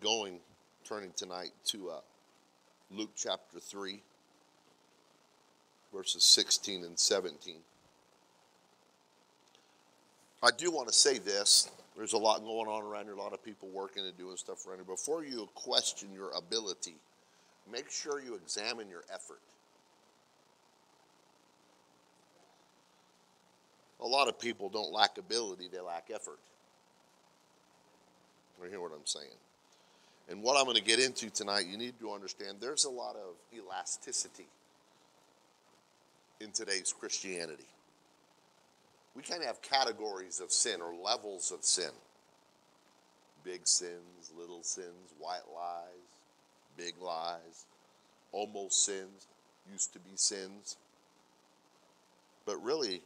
going, turning tonight to uh, Luke chapter 3, verses 16 and 17. I do want to say this. There's a lot going on around here, a lot of people working and doing stuff around here. Before you question your ability, make sure you examine your effort. A lot of people don't lack ability, they lack effort. You hear what I'm saying? And what I'm going to get into tonight, you need to understand there's a lot of elasticity in today's Christianity. We kind of have categories of sin or levels of sin big sins, little sins, white lies, big lies, almost sins, used to be sins. But really,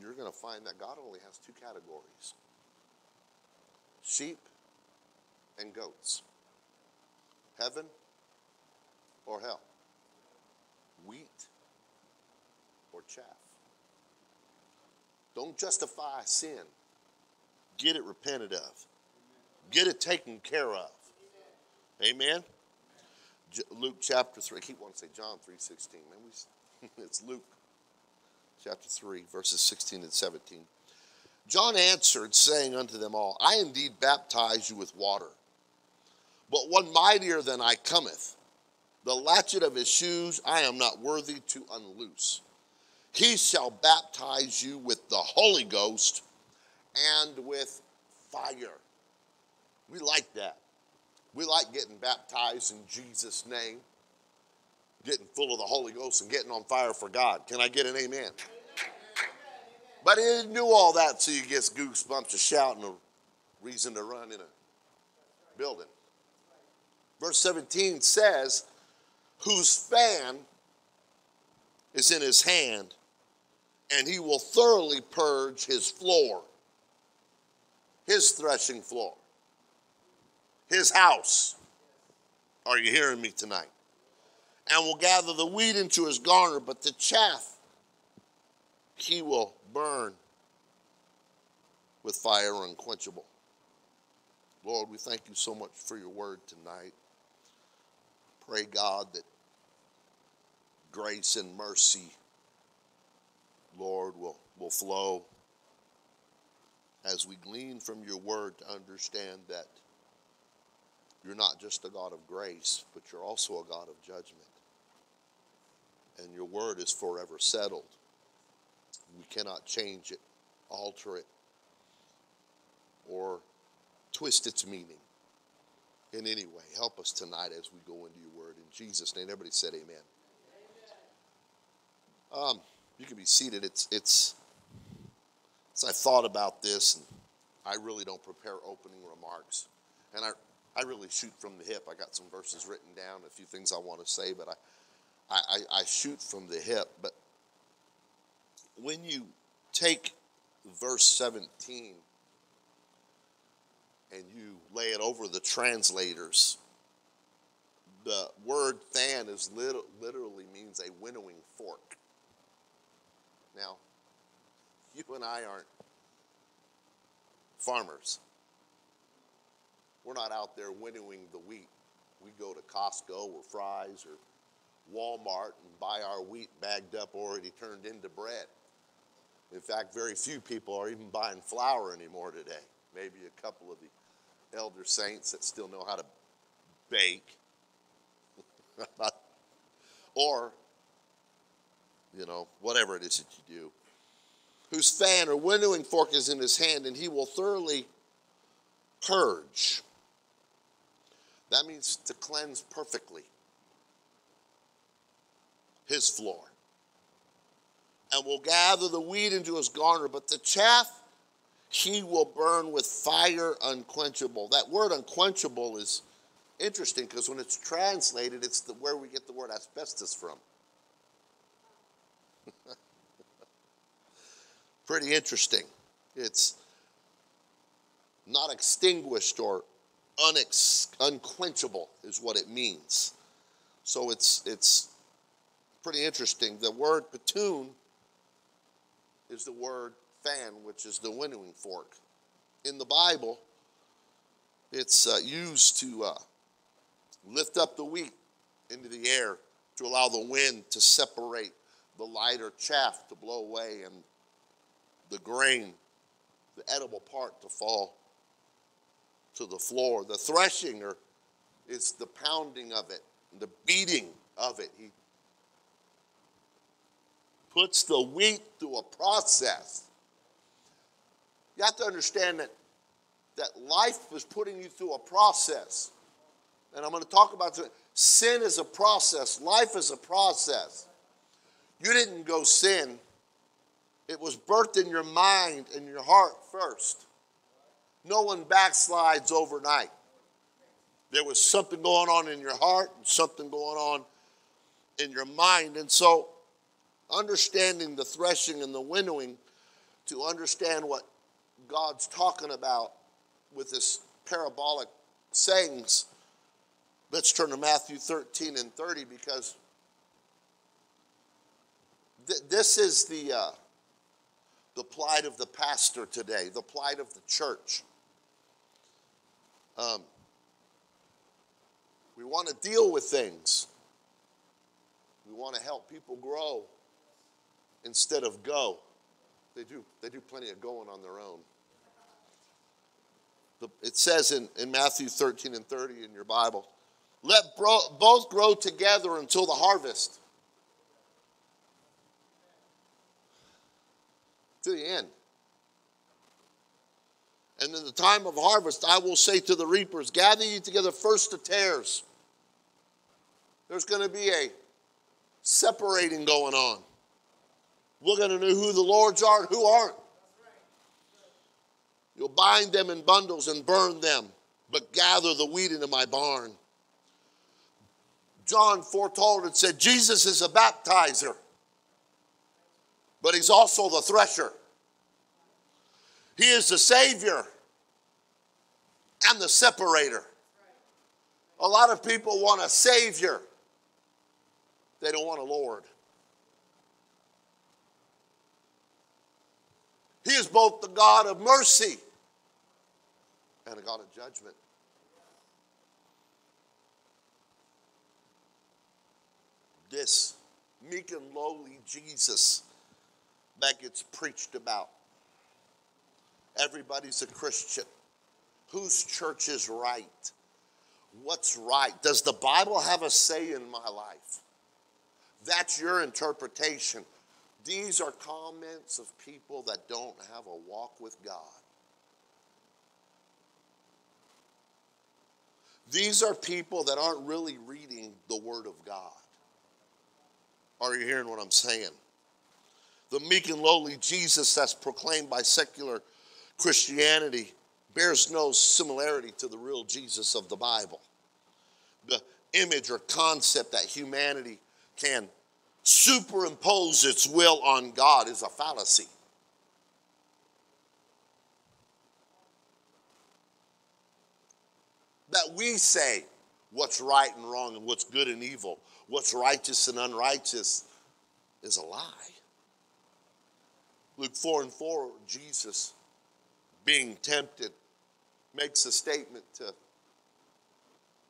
you're going to find that God only has two categories sheep and goats, heaven or hell, wheat or chaff. Don't justify sin. Get it repented of. Get it taken care of. Amen. Luke chapter 3. I keep wanting to say John 3.16. Man, we, it's Luke chapter 3, verses 16 and 17. John answered, saying unto them all, I indeed baptize you with water, but one mightier than I cometh. The latchet of his shoes I am not worthy to unloose. He shall baptize you with the Holy Ghost and with fire. We like that. We like getting baptized in Jesus' name, getting full of the Holy Ghost and getting on fire for God. Can I get an amen? amen. But he didn't do all that so you get goosebumps, a shout, and a reason to run in a building. Verse 17 says, Whose fan is in his hand, and he will thoroughly purge his floor, his threshing floor, his house. Are you hearing me tonight? And will gather the wheat into his garner, but the chaff he will burn with fire unquenchable. Lord, we thank you so much for your word tonight. Pray, God, that grace and mercy, Lord, will, will flow as we glean from your word to understand that you're not just a God of grace, but you're also a God of judgment. And your word is forever settled. We cannot change it, alter it, or twist its meaning in any way. Help us tonight as we go into your word. In Jesus' name, everybody said amen. amen. Um, you can be seated. It's, it's, as I thought about this, and I really don't prepare opening remarks. And I, I really shoot from the hip. I got some verses written down, a few things I want to say, but I, I, I shoot from the hip. But when you take verse 17 and you lay it over the translators, the word fan is lit- literally means a winnowing fork. Now, you and I aren't farmers. We're not out there winnowing the wheat. We go to Costco or Fry's or Walmart and buy our wheat bagged up already turned into bread. In fact, very few people are even buying flour anymore today. Maybe a couple of the elder saints that still know how to bake. or, you know, whatever it is that you do. Whose fan or winnowing fork is in his hand, and he will thoroughly purge. That means to cleanse perfectly his floor and will gather the wheat into his garner, but the chaff he will burn with fire unquenchable. That word unquenchable is interesting because when it's translated, it's the, where we get the word asbestos from. Pretty interesting. It's not extinguished or unex- unquenchable, is what it means. So it's, it's pretty interesting. The word ptuon is the word fan, which is the winnowing fork. In the Bible, It's uh, used to uh, lift up the wheat into the air to allow the wind to separate the lighter chaff to blow away and the grain, the edible part, to fall to the floor. The threshing or is the pounding of it, the beating of it. He puts the wheat through a process. You have to understand that, that life is putting you through a process. And I'm going to talk about it. Sin is a process, life is a process. You didn't go sin, it was birthed in your mind and your heart first. No one backslides overnight. There was something going on in your heart and something going on in your mind. And so, understanding the threshing and the winnowing to understand what God's talking about with this parabolic sayings, let's turn to Matthew 13 and 30 because th- this is the, uh, the plight of the pastor today, the plight of the church. Um, we want to deal with things. We want to help people grow instead of go. They do, they do plenty of going on their own. It says in, in Matthew 13 and 30 in your Bible, let bro, both grow together until the harvest. To the end. And in the time of harvest, I will say to the reapers, Gather ye together first the tares. There's going to be a separating going on. We're going to know who the Lord's are and who aren't. You'll bind them in bundles and burn them, but gather the wheat into my barn. John foretold and said, Jesus is a baptizer, but he's also the thresher. He is the Savior and the separator. A lot of people want a Savior, they don't want a Lord. He is both the God of mercy and a God of judgment. This meek and lowly Jesus that gets preached about Everybody's a Christian. Whose church is right? What's right? Does the Bible have a say in my life? That's your interpretation. These are comments of people that don't have a walk with God. These are people that aren't really reading the Word of God. Are you hearing what I'm saying? The meek and lowly Jesus that's proclaimed by secular Christianity bears no similarity to the real Jesus of the Bible. The image or concept that humanity can superimpose its will on God is a fallacy. That we say what's right and wrong and what's good and evil, what's righteous and unrighteous, is a lie. Luke 4 and 4, Jesus being tempted, makes a statement to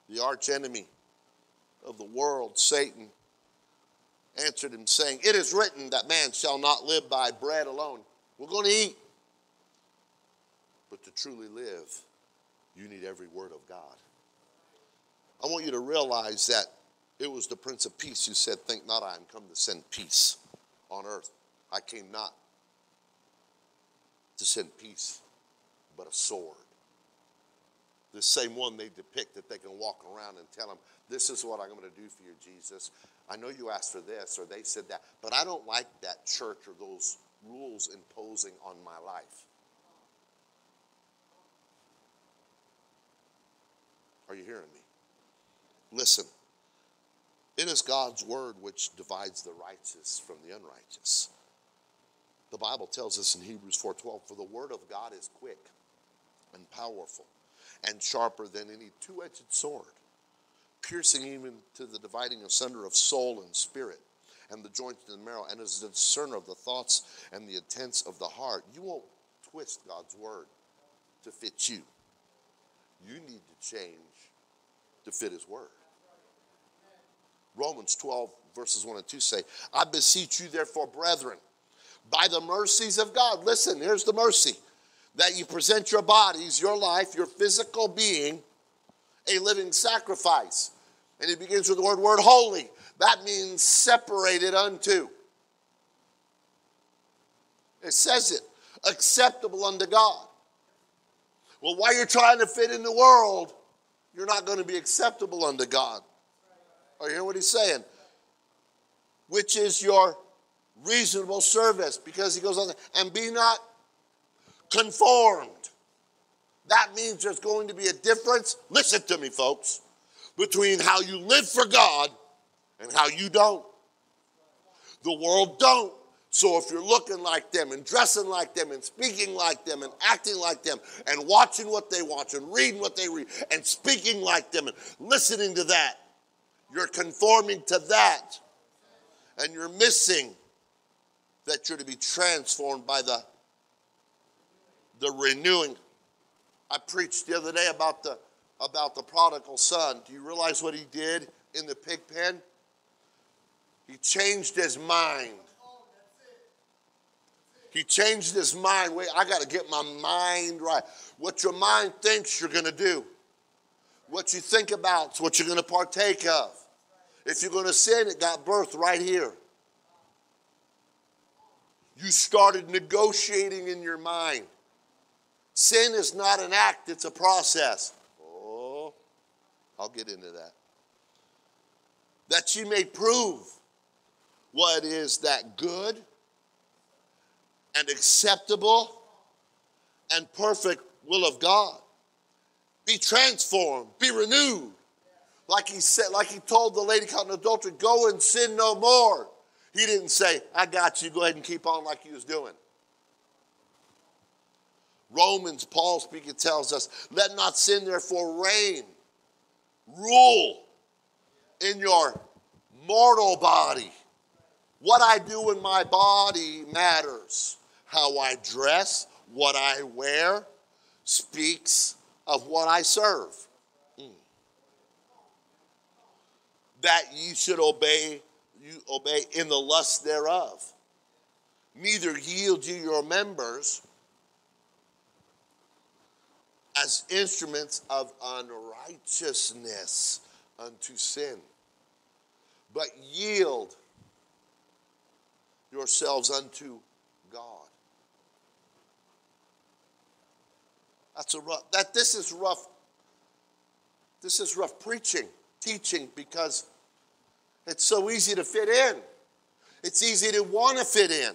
the archenemy of the world, Satan, answered him, saying, It is written that man shall not live by bread alone. We're going to eat. But to truly live, you need every word of God. I want you to realize that it was the Prince of Peace who said, Think not I am come to send peace on earth. I came not to send peace, but a sword. The same one they depict that they can walk around and tell them, This is what I'm going to do for you, Jesus. I know you asked for this, or they said that, but I don't like that church or those rules imposing on my life. Are you hearing me? Listen, it is God's word which divides the righteous from the unrighteous. The Bible tells us in Hebrews 4:12, for the word of God is quick and powerful and sharper than any two edged sword, piercing even to the dividing asunder of soul and spirit and the joints and the marrow, and is the discerner of the thoughts and the intents of the heart. You won't twist God's word to fit you. You need to change to fit his word. Romans 12, verses 1 and 2 say, I beseech you, therefore, brethren, by the mercies of God. Listen, here's the mercy that you present your bodies, your life, your physical being, a living sacrifice. And he begins with the word, word holy. That means separated unto. It says it, acceptable unto God. Well, while you're trying to fit in the world, you're not going to be acceptable unto God. Are you hearing what he's saying? Which is your reasonable service. Because he goes on, and be not conformed. That means there's going to be a difference. Listen to me, folks, between how you live for God and how you don't. The world don't. So if you're looking like them and dressing like them and speaking like them and acting like them and watching what they watch and reading what they read and speaking like them and listening to that, you're conforming to that. And you're missing that you're to be transformed by the, the renewing. I preached the other day about the, about the prodigal son. Do you realize what he did in the pig pen? He changed his mind. He changed his mind. Wait, I got to get my mind right. What your mind thinks you're going to do. What you think about is what you're going to partake of. If you're going to sin, it got birth right here. You started negotiating in your mind. Sin is not an act, it's a process. I'll get into that. That you may prove what is that good and acceptable and perfect will of God. Be transformed, be renewed like he said, like he told the lady caught in adultery, go and sin no more. He didn't say, I got you, go ahead and keep on like he was doing. Romans, Paul speaking, tells us, let not sin therefore reign, rule in your mortal body. What I do in my body matters. How I dress, what I wear, speaks of what I serve. Mm. that ye should obey you obey in the lust thereof. Neither yield you your members as instruments of unrighteousness unto sin, but yield yourselves unto God. That's a rough that this is rough. This is rough preaching teaching because it's so easy to fit in. It's easy to want to fit in.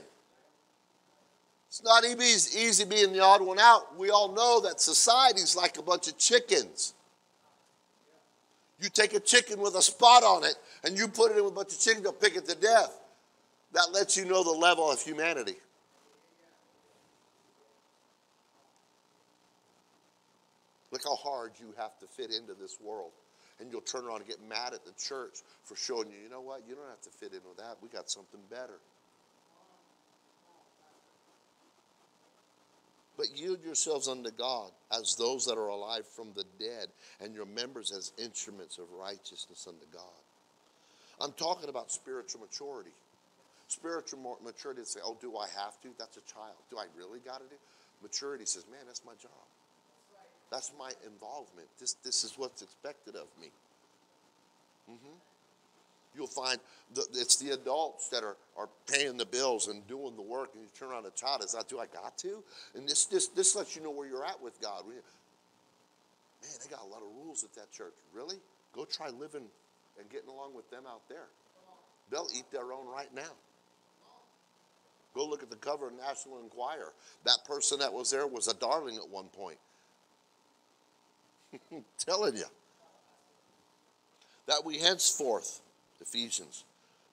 It's not easy being the odd one out. We all know that society's like a bunch of chickens. You take a chicken with a spot on it and you put it in with a bunch of chickens, they'll pick it to death. That lets you know the level of humanity. Look how hard you have to fit into this world and you'll turn around and get mad at the church for showing you, you know what, you don't have to fit in with that. We got something better. But yield yourselves unto God as those that are alive from the dead, and your members as instruments of righteousness unto God. I'm talking about spiritual maturity. Spiritual maturity to say, oh, do I have to? That's a child. Do I really got to do? Maturity says, man, that's my job. That's my involvement. This, this is what's expected of me. Mm-hmm. You'll find the, it's the adults that are, are paying the bills and doing the work, and you turn around a child is, say, Do I got to? And this, this, this lets you know where you're at with God. Man, they got a lot of rules at that church. Really? Go try living and getting along with them out there. They'll eat their own right now. Go look at the cover of National Enquirer. That person that was there was a darling at one point. telling you. That we henceforth, Ephesians,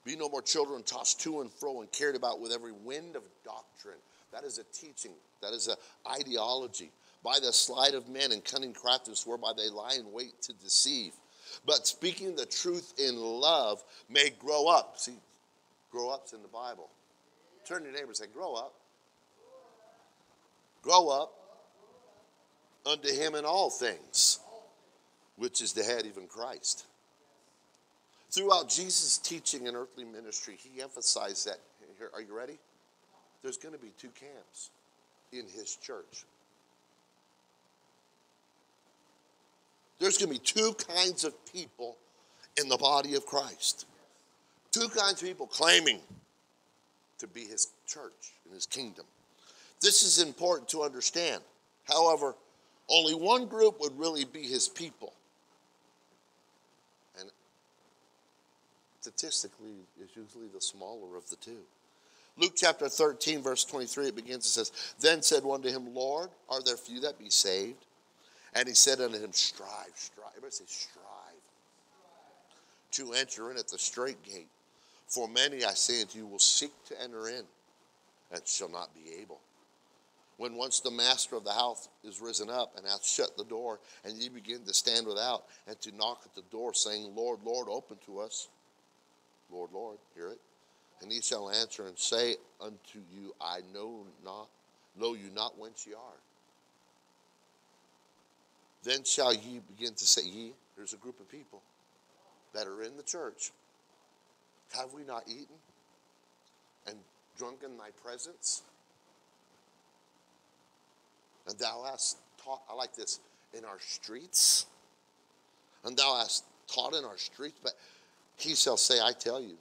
be no more children tossed to and fro and carried about with every wind of doctrine. That is a teaching, that is an ideology. By the sleight of men and cunning craftiness whereby they lie in wait to deceive. But speaking the truth in love may grow up. See, grow up's in the Bible. Turn to your neighbor and say, grow up. Grow up unto him in all things, which is the head, even Christ. Throughout Jesus' teaching and earthly ministry, he emphasized that. Here, are you ready? There's going to be two camps in his church. There's going to be two kinds of people in the body of Christ. Two kinds of people claiming to be his church and his kingdom. This is important to understand. However, only one group would really be his people. Statistically, is usually the smaller of the two. Luke chapter 13, verse 23, it begins, it says, Then said one to him, Lord, are there few that be saved? And he said unto him, Strive, strive. Everybody say, strive. To enter in at the straight gate. For many, I say unto you, will seek to enter in and shall not be able. When once the master of the house is risen up and hath shut the door, and ye begin to stand without and to knock at the door, saying, Lord, Lord, open to us. Lord, Lord, hear it. And he shall answer and say unto you, I know not, know you not whence ye are. Then shall ye begin to say, Ye, there's a group of people that are in the church. Have we not eaten and drunk in thy presence? And thou hast taught, I like this, in our streets. And thou hast taught in our streets. But he shall say, I tell you,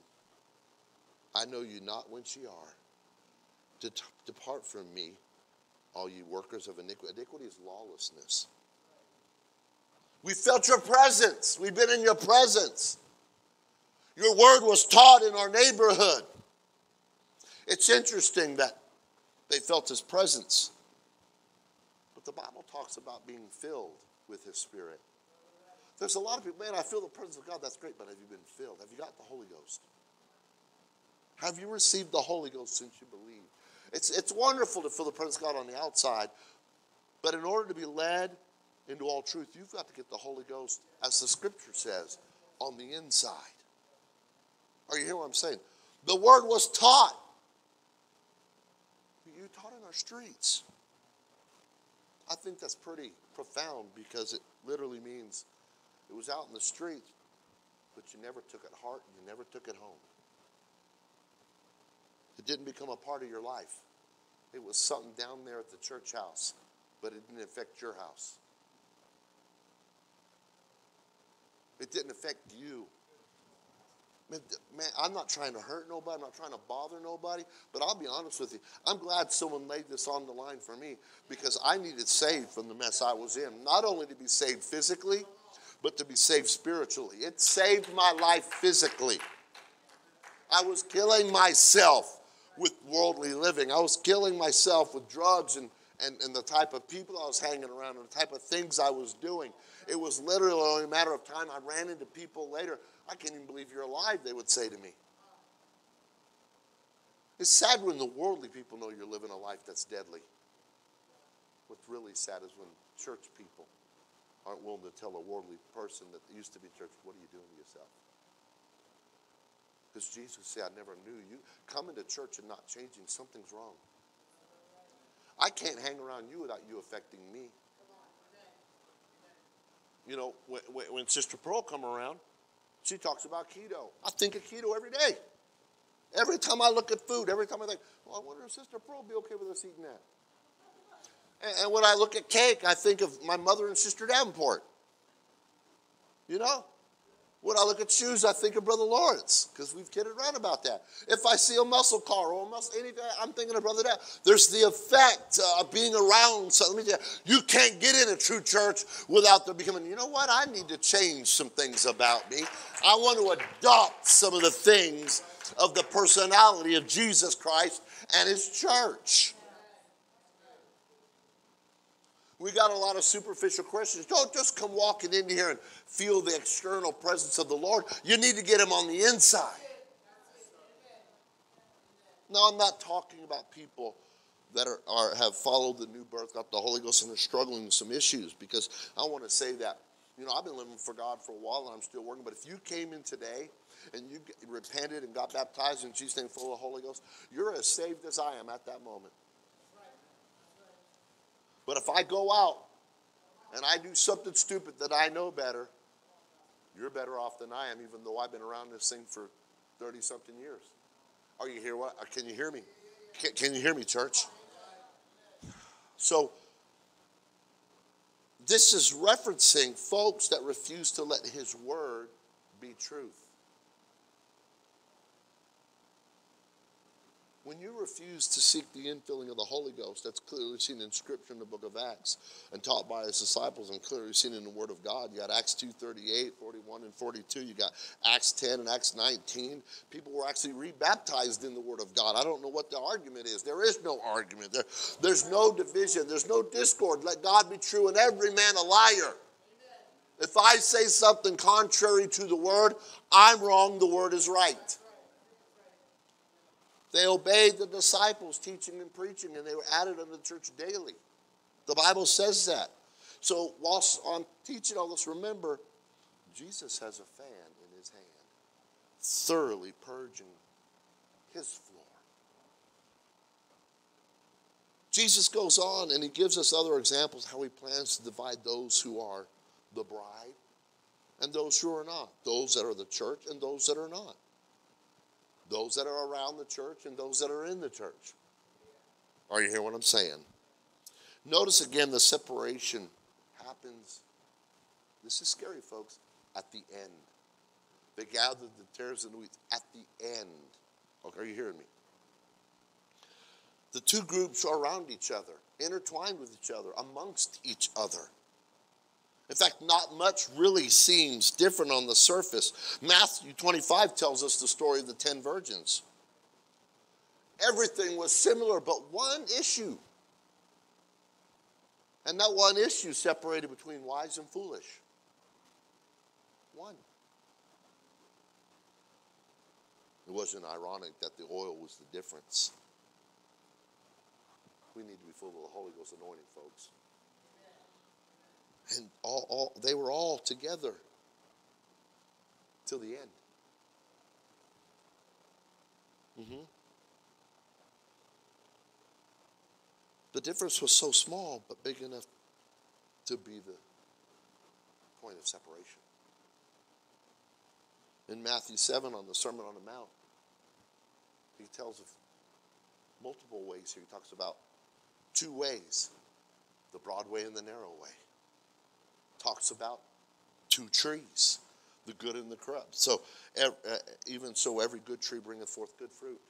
I know you not whence ye are. Depart from me, all ye workers of iniquity. Iniquity is lawlessness. We felt your presence. We've been in your presence. Your word was taught in our neighborhood. It's interesting that they felt his presence. But the Bible talks about being filled with his spirit. There's a lot of people, man, I feel the presence of God. That's great, but have you been filled? Have you got the Holy Ghost? Have you received the Holy Ghost since you believe? It's, it's wonderful to feel the presence of God on the outside, but in order to be led into all truth, you've got to get the Holy Ghost, as the scripture says, on the inside. Are you hearing what I'm saying? The word was taught. You taught in our streets. I think that's pretty profound because it literally means it was out in the street, but you never took it heart and you never took it home. It didn't become a part of your life. It was something down there at the church house, but it didn't affect your house. It didn't affect you. Man, I'm not trying to hurt nobody. I'm not trying to bother nobody. But I'll be honest with you. I'm glad someone laid this on the line for me because I needed saved from the mess I was in. Not only to be saved physically, but to be saved spiritually. It saved my life physically. I was killing myself with worldly living. I was killing myself with drugs and, and, and the type of people I was hanging around and the type of things I was doing. It was literally only a matter of time. I ran into people later. I can't even believe you're alive, they would say to me. It's sad when the worldly people know you're living a life that's deadly. What's really sad is when church people aren't willing to tell a worldly person that used to be church, what are you doing to yourself? Because Jesus said, I never knew you. Coming to church and not changing, something's wrong. I can't hang around you without you affecting me you know, when, when Sister Pearl come around, she talks about keto. I think of keto every day. Every time I look at food, every time I think, well, I wonder if Sister Pearl be okay with us eating that. And, when I look at cake, I think of my mother and Sister Davenport. You know? When I look at shoes, I think of Brother Lawrence because we've kidded around about that. If I see a muscle car or a muscle anything, I'm thinking of Brother Dad. There's the effect uh, of being around. So let me tell you, you can't get in a true church without there becoming. You know what? I need to change some things about me. I want to adopt some of the things of the personality of Jesus Christ and His church. We got a lot of superficial Christians. Don't just come walking in here and feel the external presence of the Lord. You need to get him on the inside. Now, I'm not talking about people that are, are, have followed the new birth, got the Holy Ghost, and are struggling with some issues. Because I want to say that, you know, I've been living for God for a while, and I'm still working. But if you came in today and you repented and got baptized in Jesus' name, full of the Holy Ghost, you're as saved as I am at that moment. But if I go out and I do something stupid that I know better, you're better off than I am, even though I've been around this thing for 30 something years. Are you here? What? Uh, can you hear me? Can, can you hear me, church? So, this is referencing folks that refuse to let his word be truth. When you refuse to seek the infilling of the Holy Ghost, that's clearly seen in Scripture in the book of Acts and taught by his disciples and clearly seen in the Word of God. You got Acts 2 38, 41, and 42. You got Acts 10 and Acts 19. People were actually rebaptized in the Word of God. I don't know what the argument is. There is no argument. There, there's no division. There's no discord. Let God be true and every man a liar. If I say something contrary to the Word, I'm wrong, the Word is right. They obeyed the disciples' teaching and preaching, and they were added unto the church daily. The Bible says that. So, whilst I'm teaching all this, remember, Jesus has a fan in his hand, thoroughly purging his floor. Jesus goes on and he gives us other examples how he plans to divide those who are the bride and those who are not, those that are the church and those that are not those that are around the church and those that are in the church. Are you hearing what I'm saying? Notice again the separation happens. This is scary, folks. At the end, they gathered the tares and the wheat at the end. Okay, are you hearing me? The two groups are around each other, intertwined with each other, amongst each other. In fact, not much really seems different on the surface. Matthew 25 tells us the story of the ten virgins. Everything was similar, but one issue. And that one issue separated between wise and foolish. One. It wasn't ironic that the oil was the difference. We need to be full of the Holy Ghost anointing, folks and all, all they were all together till the end. Mm-hmm. The difference was so small, but big enough to be the point of separation. In Matthew 7 on the Sermon on the Mount, he tells of multiple ways here. He talks about two ways the broad way and the narrow way talks about two trees, the good and the corrupt. So, uh, even so, every good tree bringeth forth good fruit.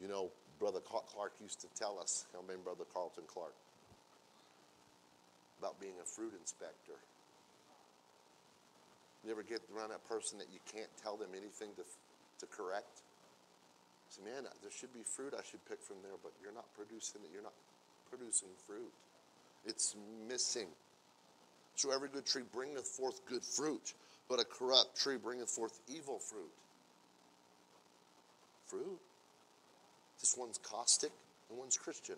You know, Brother Clark used to tell us, I mean, Brother Carlton Clark, about being a fruit inspector. You ever get around that person that you can't tell them anything to, to correct? Say, man, there should be fruit I should pick from there, but you're not producing it. You're not producing fruit. It's missing. So every good tree bringeth forth good fruit, but a corrupt tree bringeth forth evil fruit. Fruit. This one's caustic and one's Christian.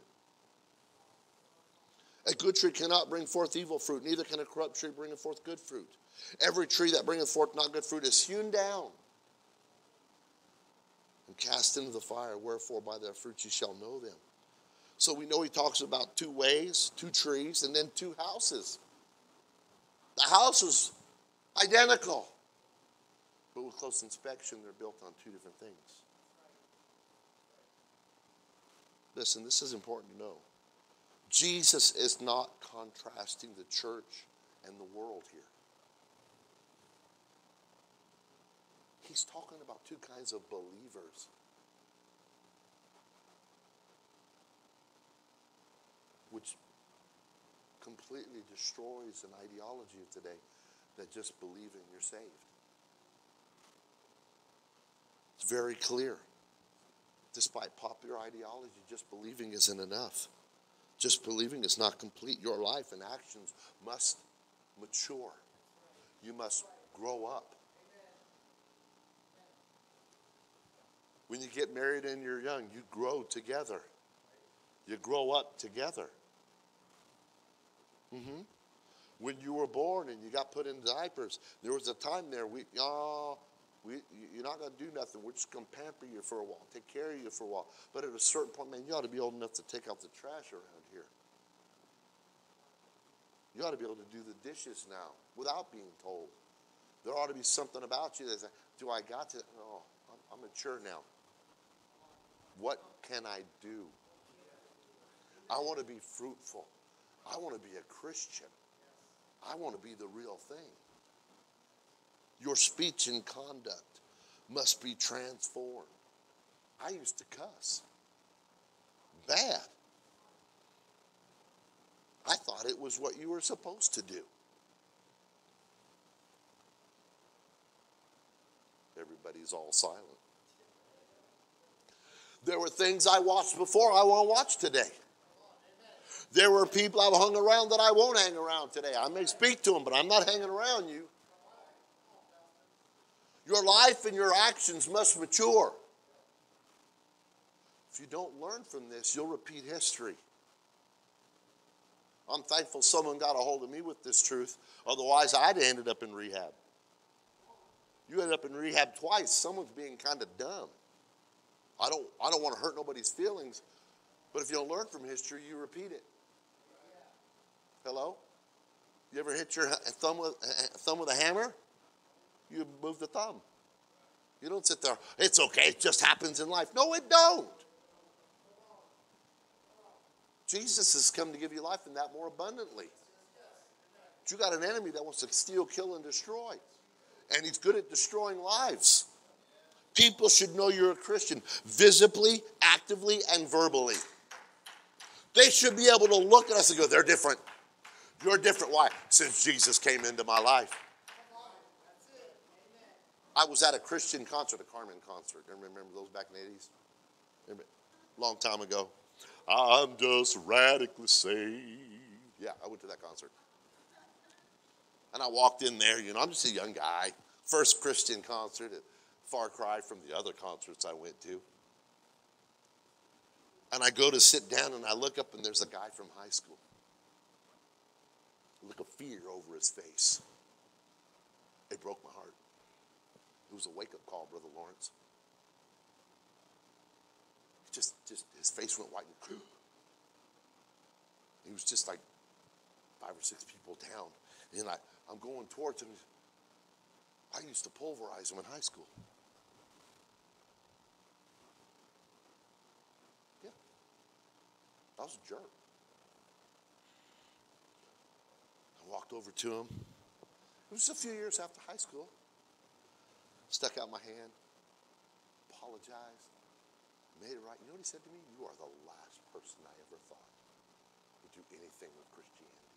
A good tree cannot bring forth evil fruit, neither can a corrupt tree bring forth good fruit. Every tree that bringeth forth not good fruit is hewn down and cast into the fire. Wherefore, by their fruits ye shall know them. So we know he talks about two ways, two trees, and then two houses. The house identical, but with close inspection, they're built on two different things. Listen, this is important to know. Jesus is not contrasting the church and the world here. He's talking about two kinds of believers. Which completely destroys an ideology of today that just believing you're saved. It's very clear. Despite popular ideology, just believing isn't enough. Just believing is not complete. Your life and actions must mature. You must grow up. When you get married and you're young, you grow together. You grow up together. Mm-hmm. When you were born and you got put in diapers, there was a time there we, oh, we, you're not going to do nothing. We're just going to pamper you for a while, take care of you for a while. But at a certain point, man, you ought to be old enough to take out the trash around here. You ought to be able to do the dishes now without being told. There ought to be something about you that says, Do I got to? Oh, I'm mature now. What can I do? I want to be fruitful. I want to be a Christian. I want to be the real thing. Your speech and conduct must be transformed. I used to cuss. Bad. I thought it was what you were supposed to do. Everybody's all silent. There were things I watched before I won't watch today. There were people I've hung around that I won't hang around today. I may speak to them, but I'm not hanging around you. Your life and your actions must mature. If you don't learn from this, you'll repeat history. I'm thankful someone got a hold of me with this truth. Otherwise, I'd ended up in rehab. You ended up in rehab twice. Someone's being kind of dumb. I don't, I don't want to hurt nobody's feelings, but if you don't learn from history, you repeat it. Hello? You ever hit your thumb with, thumb with a hammer? You move the thumb. You don't sit there, it's okay, it just happens in life. No, it don't. Jesus has come to give you life and that more abundantly. But you got an enemy that wants to steal, kill, and destroy. And he's good at destroying lives. People should know you're a Christian visibly, actively, and verbally. They should be able to look at us and go, they're different. You're different. Why? Since Jesus came into my life. I was at a Christian concert, a Carmen concert. Remember those back in the 80s? Remember, long time ago. I'm just radically saved. Yeah, I went to that concert. And I walked in there, you know, I'm just a young guy. First Christian concert, far cry from the other concerts I went to. And I go to sit down and I look up and there's a guy from high school. Look of fear over his face. It broke my heart. It was a wake up call, Brother Lawrence. Just, just his face went white. And he was just like five or six people down. And I, I'm going towards him. I used to pulverize him in high school. Yeah. I was a jerk. I walked over to him. It was a few years after high school stuck out my hand, apologized, made it right. You know what he said to me? You are the last person I ever thought would do anything with Christianity.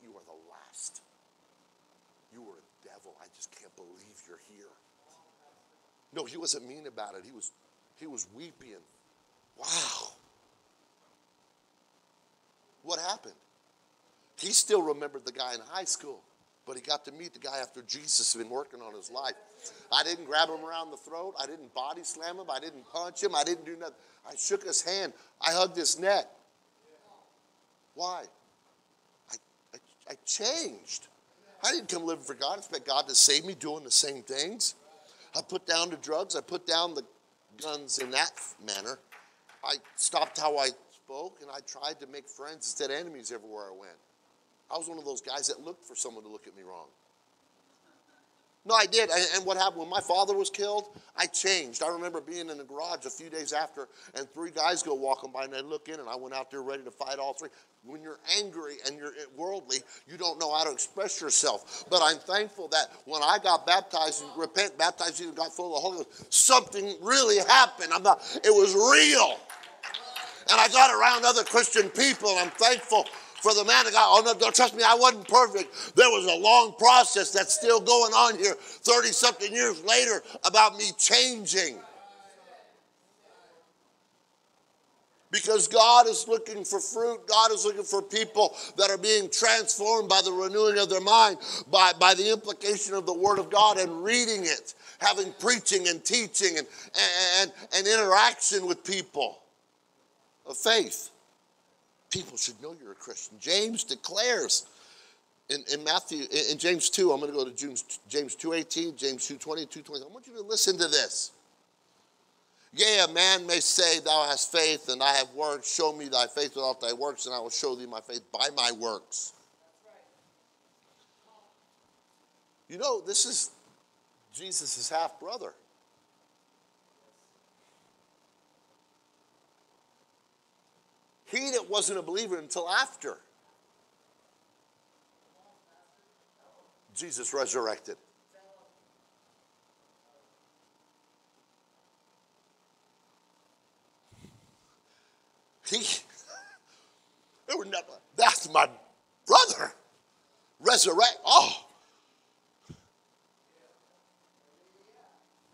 You are the last. You are a devil. I just can't believe you're here. No, he wasn't mean about it. He was he was weeping. Wow. What happened? He still remembered the guy in high school but he got to meet the guy after Jesus had been working on his life. I didn't grab him around the throat. I didn't body slam him. I didn't punch him. I didn't do nothing. I shook his hand. I hugged his neck. Why? I, I, I changed. I didn't come living for God. I expect God to save me doing the same things. I put down the drugs. I put down the guns in that manner. I stopped how I spoke and I tried to make friends instead of enemies everywhere I went. I was one of those guys that looked for someone to look at me wrong. No, I did. And what happened when my father was killed? I changed. I remember being in the garage a few days after, and three guys go walking by, and they look in, and I went out there ready to fight all three. When you're angry and you're worldly, you don't know how to express yourself. But I'm thankful that when I got baptized and repent, baptized and got full of the Holy Ghost, something really happened. I'm not. It was real, and I got around other Christian people, and I'm thankful for the man of God. Oh, no, don't trust me, I wasn't perfect. There was a long process that's still going on here 30 something years later about me changing. Because God is looking for fruit. God is looking for people that are being transformed by the renewing of their mind, by, by the implication of the Word of God and reading it, having preaching and teaching and, and, and interaction with people of faith people should know you're a Christian. James declares in, in Matthew, in, in James 2, I'm going to go to James, James 2.18, James 2.20, 2.20. I want you to listen to this. Yea, a man may say, Thou hast faith, and I have works. Show me thy faith without thy works, and I will show thee my faith by my works. You know, this is Jesus' half brother. He that wasn't a believer until after Jesus resurrected. He, was never that's my brother. Resurrect. Oh.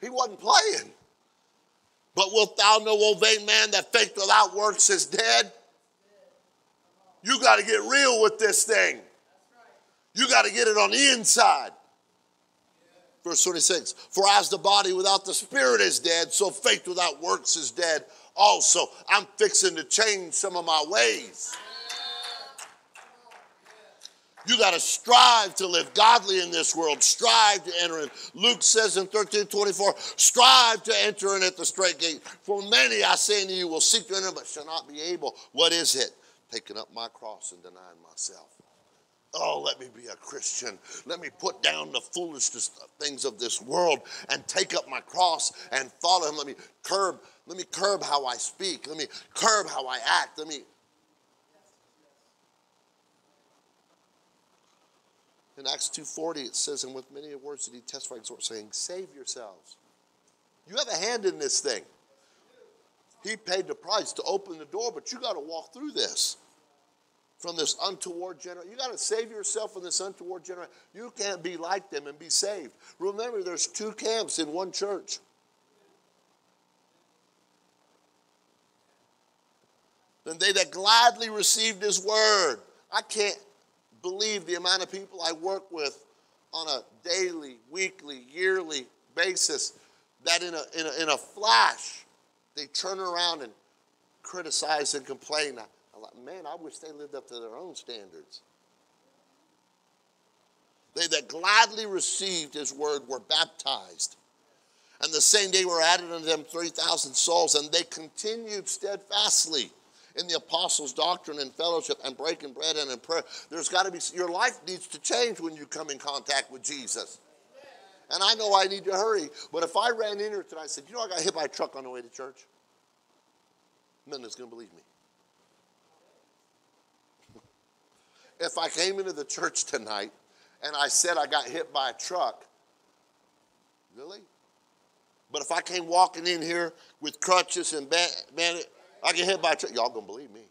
He wasn't playing. But wilt thou know, O vain man, that faith without works is dead? You got to get real with this thing. You got to get it on the inside. Verse 26 For as the body without the spirit is dead, so faith without works is dead also. I'm fixing to change some of my ways. You got to strive to live godly in this world. Strive to enter in. Luke says in 13 24, strive to enter in at the straight gate. For many, I say unto you, will seek to enter, but shall not be able. What is it? Taking up my cross and denying myself. Oh, let me be a Christian. Let me put down the foolishness things of this world and take up my cross and follow him. Let me curb, let me curb how I speak. Let me curb how I act. Let me In Acts 2.40 it says, and with many words did he testify, exhort, saying, save yourselves. You have a hand in this thing. He paid the price to open the door, but you got to walk through this from this untoward generation. You got to save yourself from this untoward generation. You can't be like them and be saved. Remember, there's two camps in one church. And they that gladly received his word. I can't believe the amount of people I work with on a daily, weekly, yearly basis that in a, in a, in a flash, they turn around and criticize and complain. I'm like, man, I wish they lived up to their own standards. They that gladly received his word were baptized. And the same day were added unto them 3,000 souls, and they continued steadfastly in the apostles' doctrine and fellowship and breaking bread and in prayer. There's got to be, your life needs to change when you come in contact with Jesus. And I know I need to hurry, but if I ran in here tonight and said, you know, I got hit by a truck on the way to church, none is going to believe me. if I came into the church tonight and I said I got hit by a truck, really? But if I came walking in here with crutches and bandit, I get hit by a truck. Y'all gonna believe me.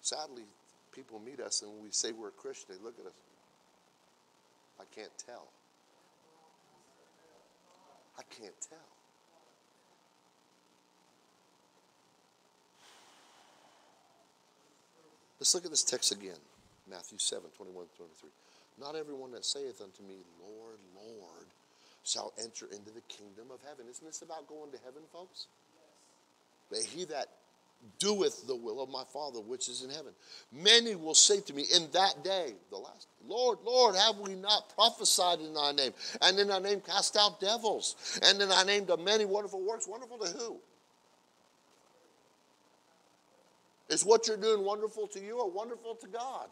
Sadly, people meet us and we say we're a Christian. They look at us. I can't tell. I can't tell. Let's look at this text again. Matthew 7, 21, 23. Not everyone that saith unto me, Lord, Lord, shall enter into the kingdom of heaven. Isn't this about going to heaven, folks? But he that doeth the will of my Father which is in heaven. Many will say to me in that day, the last, Lord, Lord, have we not prophesied in thy name? And in thy name cast out devils. And in thy name done many wonderful works. Wonderful to who? Is what you're doing wonderful to you or wonderful to God?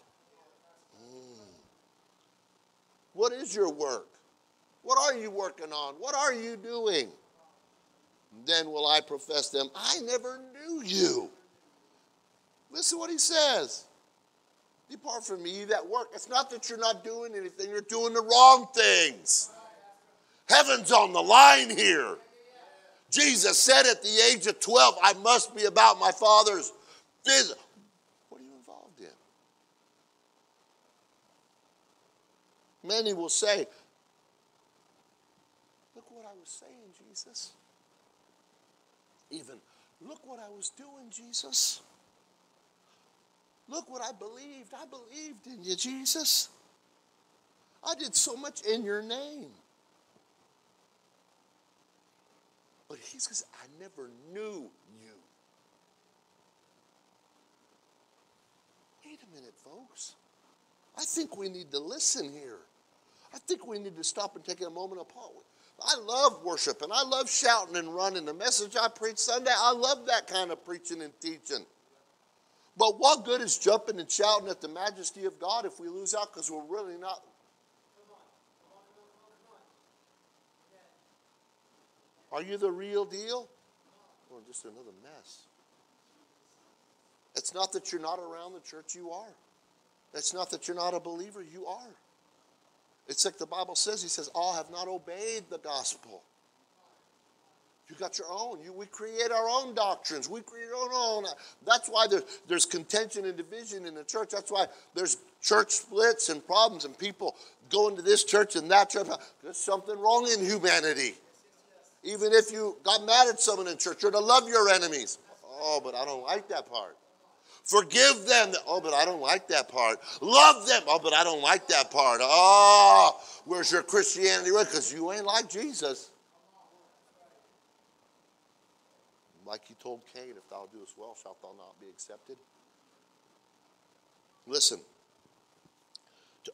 Mm. What is your work? What are you working on? What are you doing? Then will I profess them, I never knew you. Listen to what he says. Depart from me that work. It's not that you're not doing anything, you're doing the wrong things. Heaven's on the line here. Jesus said at the age of 12, I must be about my Father's business. What are you involved in? Many will say, Look what I was saying, Jesus. Even, look what I was doing, Jesus. Look what I believed. I believed in you, Jesus. I did so much in your name. But he says, I never knew you. Wait a minute, folks. I think we need to listen here. I think we need to stop and take a moment apart. I love worship and I love shouting and running. The message I preach Sunday, I love that kind of preaching and teaching. But what good is jumping and shouting at the majesty of God if we lose out because we're really not? Are you the real deal? Or just another mess? It's not that you're not around the church, you are. It's not that you're not a believer, you are. It's like the Bible says, He says, All have not obeyed the gospel. You got your own. You, we create our own doctrines. We create our own. That's why there's, there's contention and division in the church. That's why there's church splits and problems and people going to this church and that church. There's something wrong in humanity. Even if you got mad at someone in church, you're to love your enemies. Oh, but I don't like that part. Forgive them. Oh, but I don't like that part. Love them. Oh, but I don't like that part. Oh, where's your Christianity? Because you ain't like Jesus. Like he told Cain, if thou doest well, shalt thou not be accepted? Listen,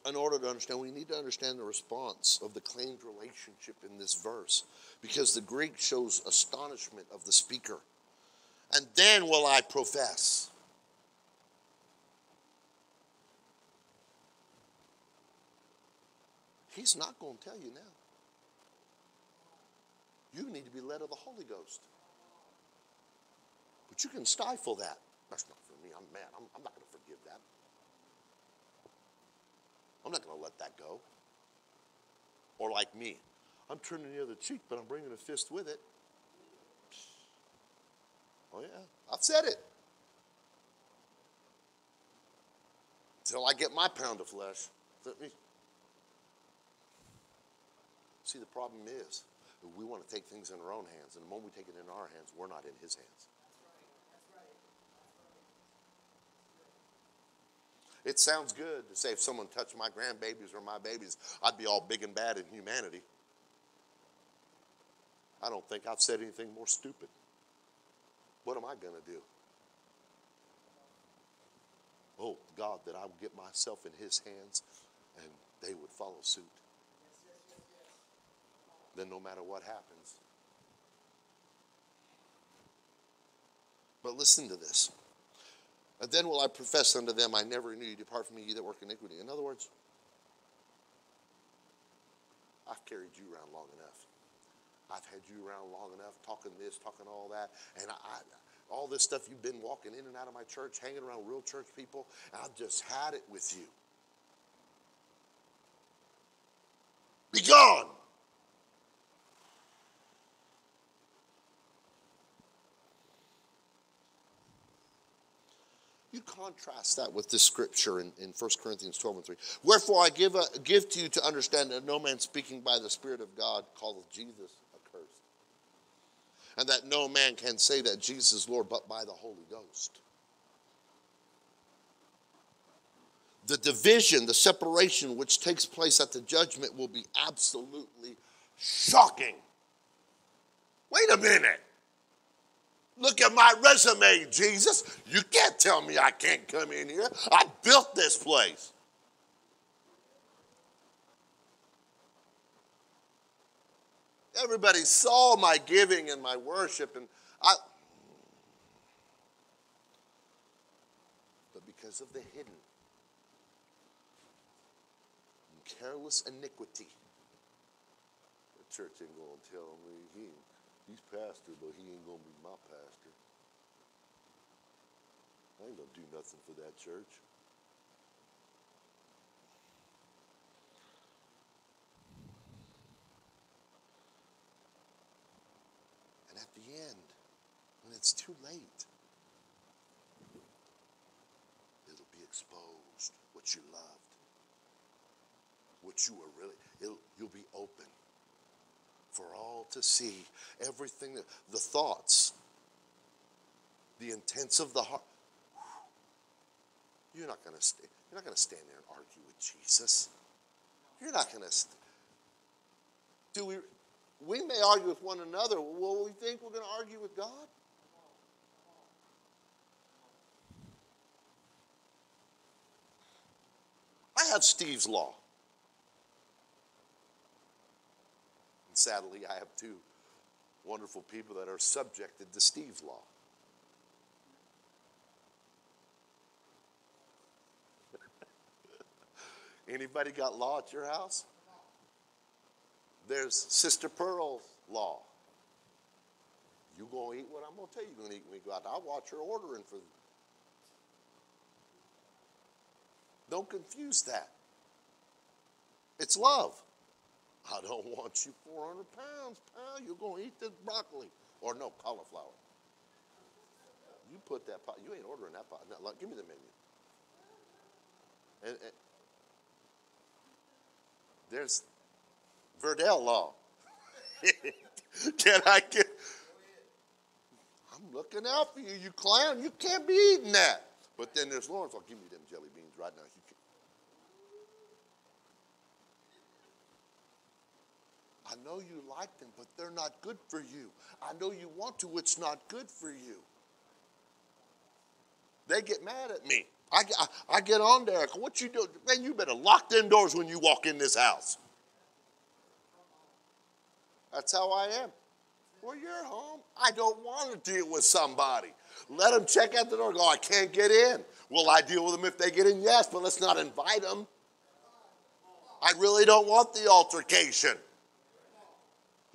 in order to understand, we need to understand the response of the claimed relationship in this verse because the Greek shows astonishment of the speaker. And then will I profess. He's not going to tell you now. You need to be led of the Holy Ghost. But you can stifle that. That's not for me. I'm mad. I'm, I'm not going to forgive that. I'm not going to let that go. Or like me, I'm turning the other cheek, but I'm bringing a fist with it. Oh, yeah. I've said it. Till I get my pound of flesh. See, the problem is we want to take things in our own hands, and the moment we take it in our hands, we're not in His hands. It sounds good to say if someone touched my grandbabies or my babies, I'd be all big and bad in humanity. I don't think I've said anything more stupid. What am I going to do? Oh, God, that I would get myself in His hands and they would follow suit. Then, no matter what happens. But listen to this. And then will I profess unto them, I never knew you. Depart from me, ye that work iniquity. In other words, I've carried you around long enough. I've had you around long enough, talking this, talking all that, and I, I, all this stuff you've been walking in and out of my church, hanging around real church people. I've just had it with you. Be gone. You contrast that with this scripture in, in 1 Corinthians 12 and 3. Wherefore I give, a, give to you to understand that no man speaking by the Spirit of God calleth Jesus accursed. And that no man can say that Jesus is Lord but by the Holy Ghost. The division, the separation which takes place at the judgment will be absolutely shocking. Wait a minute. Look at my resume, Jesus. You can't tell me I can't come in here. I built this place. Everybody saw my giving and my worship, and I. But because of the hidden careless iniquity, the church ain't going to tell me He's pastor, but he ain't to be my pastor. I ain't to do nothing for that church. And at the end, when it's too late, it'll be exposed what you loved, what you were really, you'll be open for all to see. Everything, that, the thoughts, the intents of the heart. You're not going to stay. You're not going to stand there and argue with Jesus. You're not going to. St- Do we? We may argue with one another. Will we think we're going to argue with God? I have Steve's law. sadly, I have two wonderful people that are subjected to Steve law. Anybody got law at your house? There's Sister Pearl's law. You gonna eat what I'm gonna tell you you're gonna eat when we go out. I watch her ordering for. Don't confuse that. It's love. I don't want you 400 pounds, pal. You're gonna eat this broccoli or no cauliflower. You put that pot. You ain't ordering that pot. No, give me the menu. And, and there's Verdell law. Can I get? I'm looking out for you, you clown. You can't be eating that. But then there's Lawrence. Oh, give me them jelly beans right now. You can. I know you like them, but they're not good for you. I know you want to. It's not good for you. They get mad at me. I, I, I get on there. What you do? Man, you better lock them doors when you walk in this house. That's how I am. Well, you're home. I don't want to deal with somebody. Let them check out the door. Go, I can't get in. Will I deal with them if they get in? Yes, but let's not invite them. I really don't want the altercation.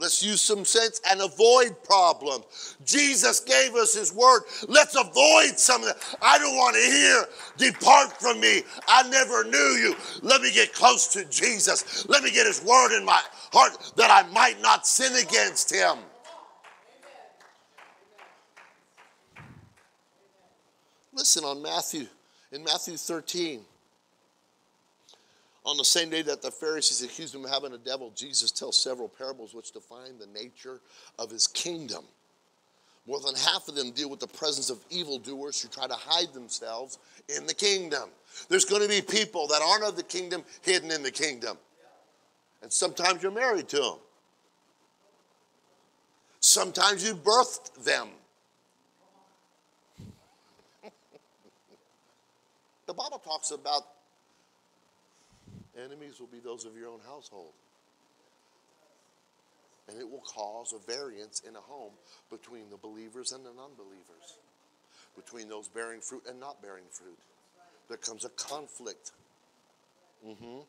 Let's use some sense and avoid problems. Jesus gave us his word. Let's avoid some of that. I don't want to hear, depart from me. I never knew you. Let me get close to Jesus. Let me get his word in my heart that I might not sin against him. Listen on Matthew, in Matthew 13. On the same day that the Pharisees accused him of having a devil, Jesus tells several parables which define the nature of his kingdom. More than half of them deal with the presence of evildoers who try to hide themselves in the kingdom. There's going to be people that aren't of the kingdom hidden in the kingdom. And sometimes you're married to them. Sometimes you birthed them. the Bible talks about Enemies will be those of your own household. And it will cause a variance in a home between the believers and the non believers, between those bearing fruit and not bearing fruit. There comes a conflict. Mm-hmm.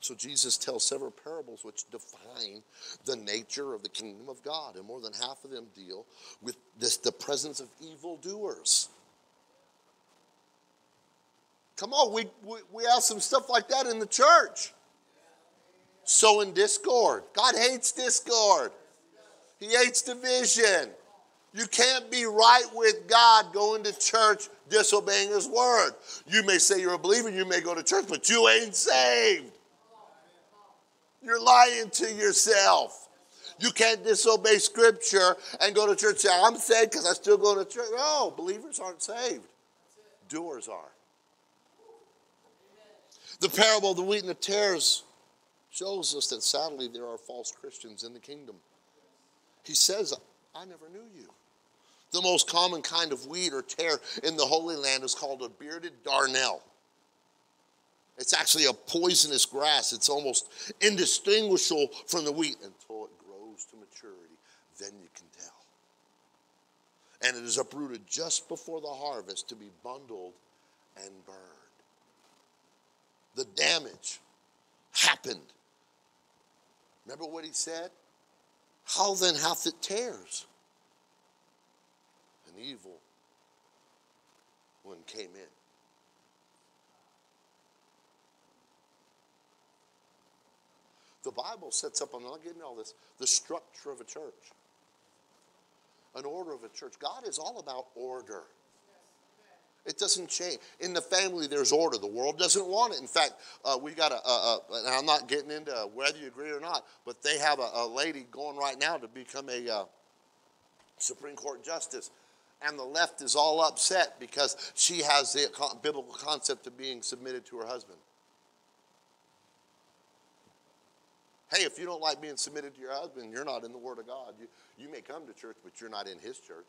So Jesus tells several parables which define the nature of the kingdom of God, and more than half of them deal with this, the presence of evildoers. Come on, we, we, we have some stuff like that in the church. Sowing discord. God hates discord, He hates division. You can't be right with God going to church disobeying His word. You may say you're a believer, you may go to church, but you ain't saved. You're lying to yourself. You can't disobey Scripture and go to church and say, I'm saved because I still go to church. No, believers aren't saved, doers are. The parable of the wheat and the tares shows us that sadly there are false Christians in the kingdom. He says, I never knew you. The most common kind of wheat or tare in the Holy Land is called a bearded darnel. It's actually a poisonous grass. It's almost indistinguishable from the wheat until it grows to maturity. Then you can tell. And it is uprooted just before the harvest to be bundled and burned the damage happened. Remember what he said? How then hath it tares? An evil one came in. The Bible sets up, not getting all this, the structure of a church, an order of a church. God is all about order. It doesn't change. In the family, there's order. The world doesn't want it. In fact, uh, we got a, a, a, and I'm not getting into whether you agree or not, but they have a, a lady going right now to become a uh, Supreme Court justice. And the left is all upset because she has the biblical concept of being submitted to her husband. Hey, if you don't like being submitted to your husband, you're not in the Word of God. You, you may come to church, but you're not in His church.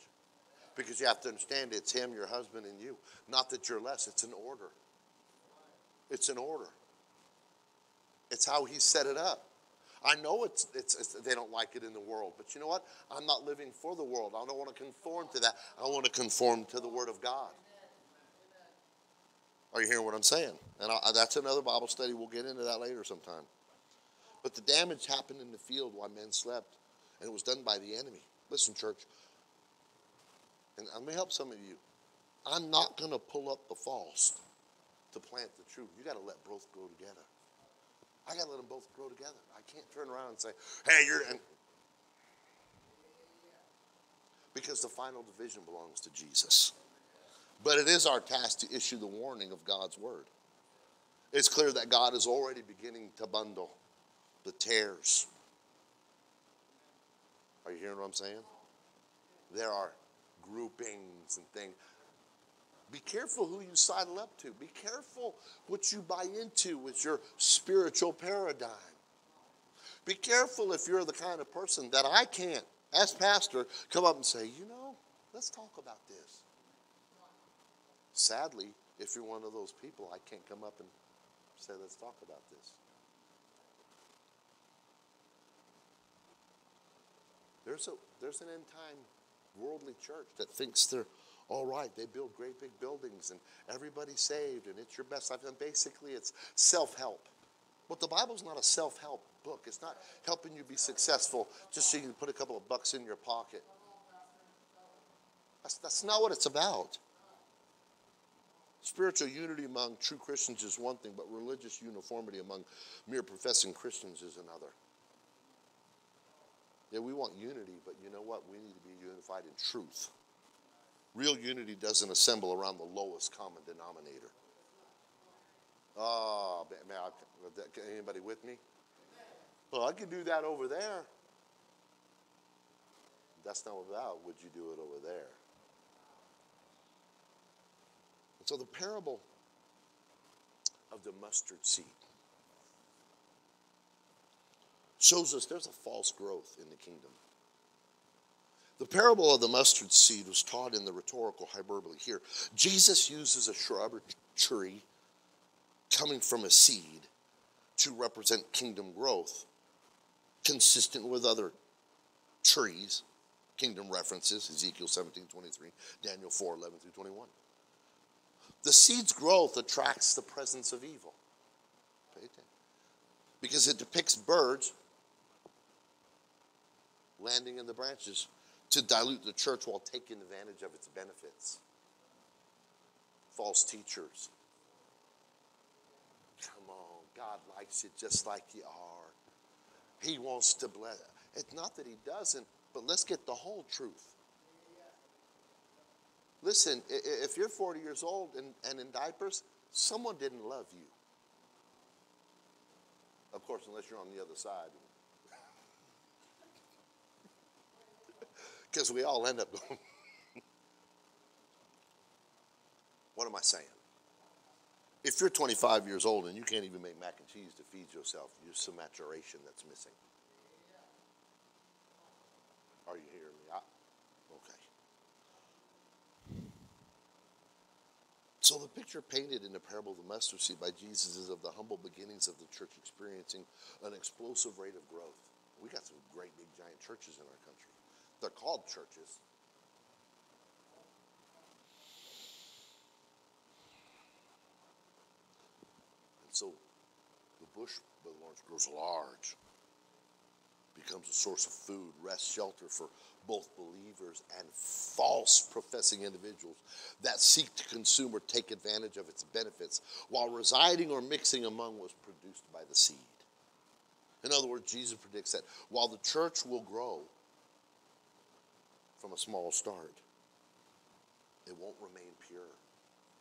Because you have to understand it's him, your husband, and you. Not that you're less, it's an order. It's an order. It's how he set it up. I know it's, it's, it's, they don't like it in the world, but you know what? I'm not living for the world. I don't want to conform to that. I want to conform to the Word of God. Are you hearing what I'm saying? And I, that's another Bible study. We'll get into that later sometime. But the damage happened in the field while men slept, and it was done by the enemy. Listen, church, and going to help some of you. I'm not going to pull up the false to plant the truth. You got to let both grow together. I got to let them both grow together. I can't turn around and say, hey, you're. Because the final division belongs to Jesus. But it is our task to issue the warning of God's word. It's clear that God is already beginning to bundle the tares. Are you hearing what I'm saying? There are groupings and things. Be careful who you sidle up to. Be careful what you buy into with your spiritual paradigm. Be careful if you're the kind of person that I can't, as pastor, come up and say, you know, let's talk about this. Sadly, if you're one of those people, I can't come up and say, let's talk about this. There's, a, there's an end time worldly church that thinks they're all right. They build great big buildings and everybody's saved and it's your best life. And basically, it's self help. But the Bible's not a self help book, it's not helping you be successful just so you can put a couple of bucks in your pocket. That's, that's not what it's about. Spiritual unity among true Christians is one thing, but religious uniformity among mere professing Christians is another. Yeah, we want unity, but you know what? We need to be unified in truth. Real unity doesn't assemble around the lowest common denominator. Oh, man, anybody with me? Well, I could do that over there. That's not about would you do it over there? So the parable of the mustard seed shows us there's a false growth in the kingdom. The parable of the mustard seed was taught in the rhetorical hyperbole here. Jesus uses a shrub or tree coming from a seed to represent kingdom growth, consistent with other trees, kingdom references, Ezekiel 17 23, Daniel 4 11 through 21. The seed's growth attracts the presence of evil. Because it depicts birds landing in the branches to dilute the church while taking advantage of its benefits. False teachers. Come on, God likes you just like you are. He wants to bless. It's not that He doesn't, but let's get the whole truth. Listen, if you're 40 years old and, and in diapers, someone didn't love you. Of course, unless you're on the other side. Because we all end up going, what am I saying? If you're 25 years old and you can't even make mac and cheese to feed yourself, there's some maturation that's missing. Are you hearing me? I, So the picture painted in the parable of the mustard seed by Jesus is of the humble beginnings of the church experiencing an explosive rate of growth. We got some great big giant churches in our country. They're called churches. And so the bush, Brother Lawrence, grows large, becomes a source of food, rest, shelter for both believers and false professing individuals that seek to consume or take advantage of its benefits while residing or mixing among what's produced by the seed. In other words, Jesus predicts that while the church will grow from a small start, it won't remain pure.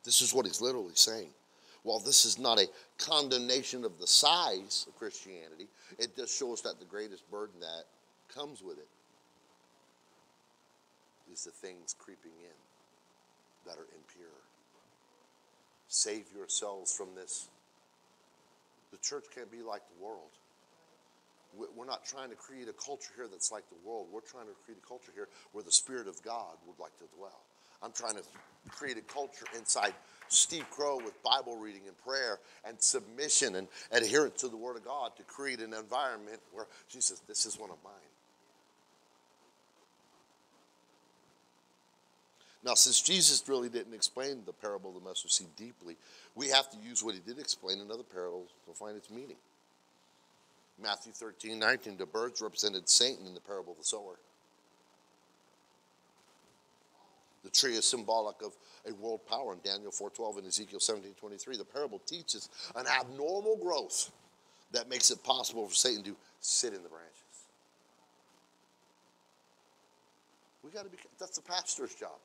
This is what he's literally saying. While this is not a condemnation of the size of Christianity, it does show us that the greatest burden that comes with it is the things creeping in that are impure. Save yourselves from this. The church can't be like the world. We're not trying to create a culture here that's like the world. We're trying to create a culture here where the Spirit of God would like to dwell. I'm trying to create a culture inside Steve Crow with Bible reading and prayer and submission and adherence to the Word of God to create an environment where Jesus, this is one of mine. Now, since Jesus really didn't explain the parable of the mustard seed deeply, we have to use what he did explain in another parable to find its meaning. Matthew 13, 19, the birds represented Satan in the parable of the sower. The tree is symbolic of a world power in Daniel 4.12 and Ezekiel 17.23. The parable teaches an abnormal growth that makes it possible for Satan to sit in the branches. We got to be, that's the pastor's job.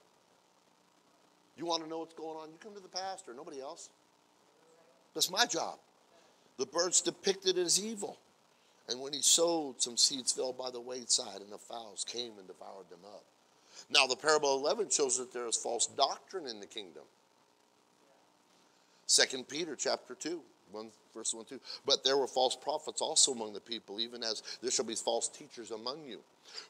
You want to know what's going on? You come to the pastor, nobody else. That's my job. The birds depicted as evil. And when he sowed, some seeds fell by the wayside, and the fowls came and devoured them up. Now, the parable 11 shows that there is false doctrine in the kingdom. Second Peter chapter 2, 1, verse 1 2. But there were false prophets also among the people, even as there shall be false teachers among you,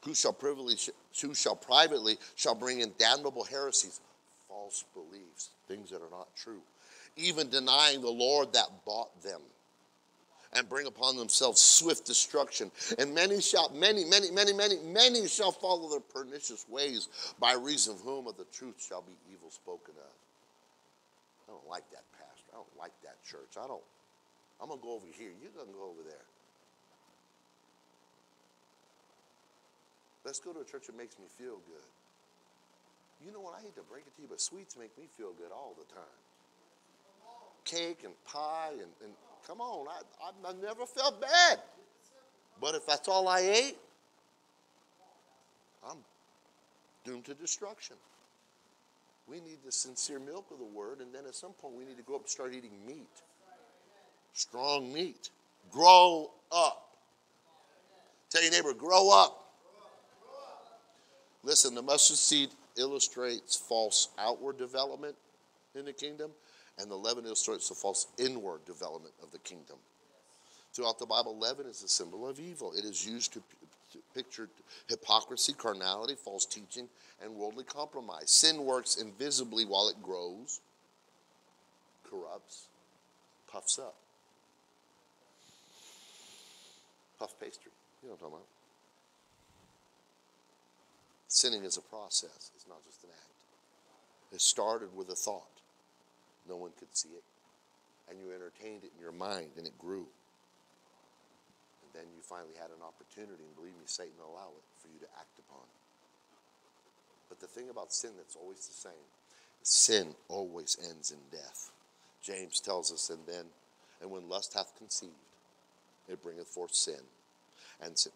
who shall privately, who shall privately shall bring in damnable heresies, false beliefs, things that are not true, even denying the Lord that bought them and bring upon themselves swift destruction. And many shall, many, many, many, many, many shall follow their pernicious ways, by reason of whom of the truth shall be evil spoken of. I don't like that pastor. I don't like that church. I don't. I'm gonna go over here. You're gonna go over there. Let's go to a church that makes me feel good. You know what? I hate to break it to you, but sweets make me feel good all the time. Cake and pie and, and Come on, I, I, I never felt bad. But if that's all I ate, I'm doomed to destruction. We need the sincere milk of the word, and then at some point we need to go up and start eating meat. Strong meat. Grow up. Tell your neighbor, grow up. Listen, the mustard seed illustrates false outward development in the kingdom and the leaven illustrates the false inward development of the kingdom. Throughout the Bible, leaven is a symbol of evil. It is used to, to picture hypocrisy, carnality, false teaching, and worldly compromise. Sin works invisibly while it grows, corrupts, puffs up. Puff pastry. You know what I'm talking about. Sinning is a process, it's not just an act. It started with a thought. No one could see it. And you entertained it in your mind, and it grew. And then you finally had an opportunity, and believe me, Satan will allow it for you to act upon. But the thing about sin that's always the same sin always ends in death. James tells us, and then, and when lust hath conceived, it bringeth forth sin. And sin,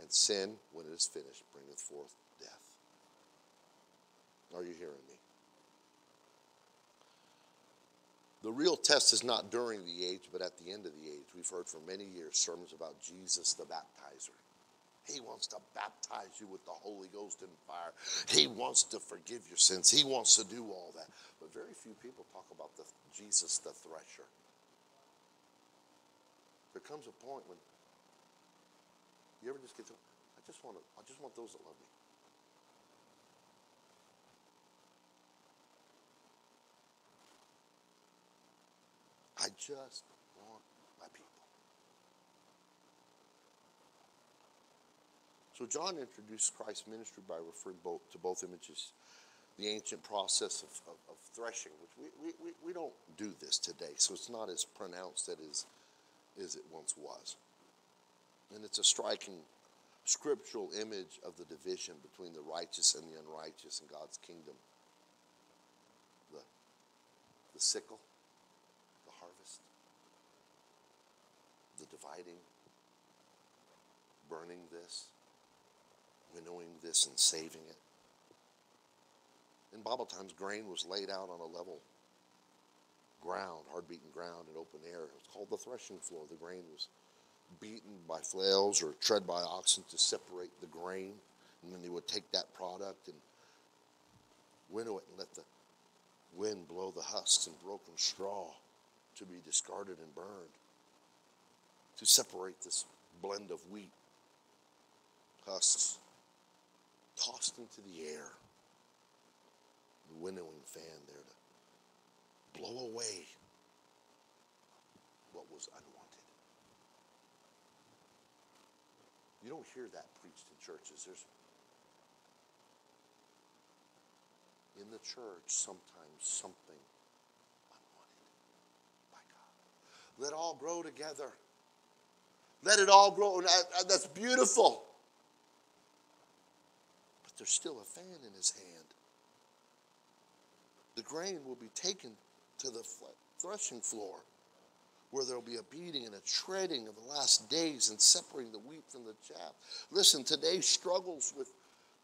and sin, when it is finished, bringeth forth death. Are you hearing me? The real test is not during the age, but at the end of the age. We've heard for many years sermons about Jesus the baptizer. He wants to baptize you with the Holy Ghost and fire. He wants to forgive your sins. He wants to do all that. But very few people talk about the Jesus the thresher. There comes a point when you ever just get to I just want to I just want those that love me. I just want my people. So John introduced Christ's ministry by referring both to both images. The ancient process of, of, of threshing, which we, we, we don't do this today, so it's not as pronounced as, as it once was. And it's a striking scriptural image of the division between the righteous and the unrighteous in God's kingdom. The, the sickle the dividing, burning this, winnowing this, and saving it. In Bible times, grain was laid out on a level ground, hard beaten ground in open air. It was called the threshing floor. The grain was beaten by flails or tread by oxen to separate the grain. And then they would take that product and winnow it and let the wind blow the husks and broken straw to be discarded and burned to separate this blend of wheat husks tossed into the air. The winnowing fan there to blow away what was unwanted. You don't hear that preached in churches. There's in the church sometimes something unwanted by God. Let all grow together. Let it all grow. That's beautiful. But there's still a fan in his hand. The grain will be taken to the threshing floor where there'll be a beating and a treading of the last days and separating the wheat from the chaff. Listen, today struggles with